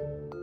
you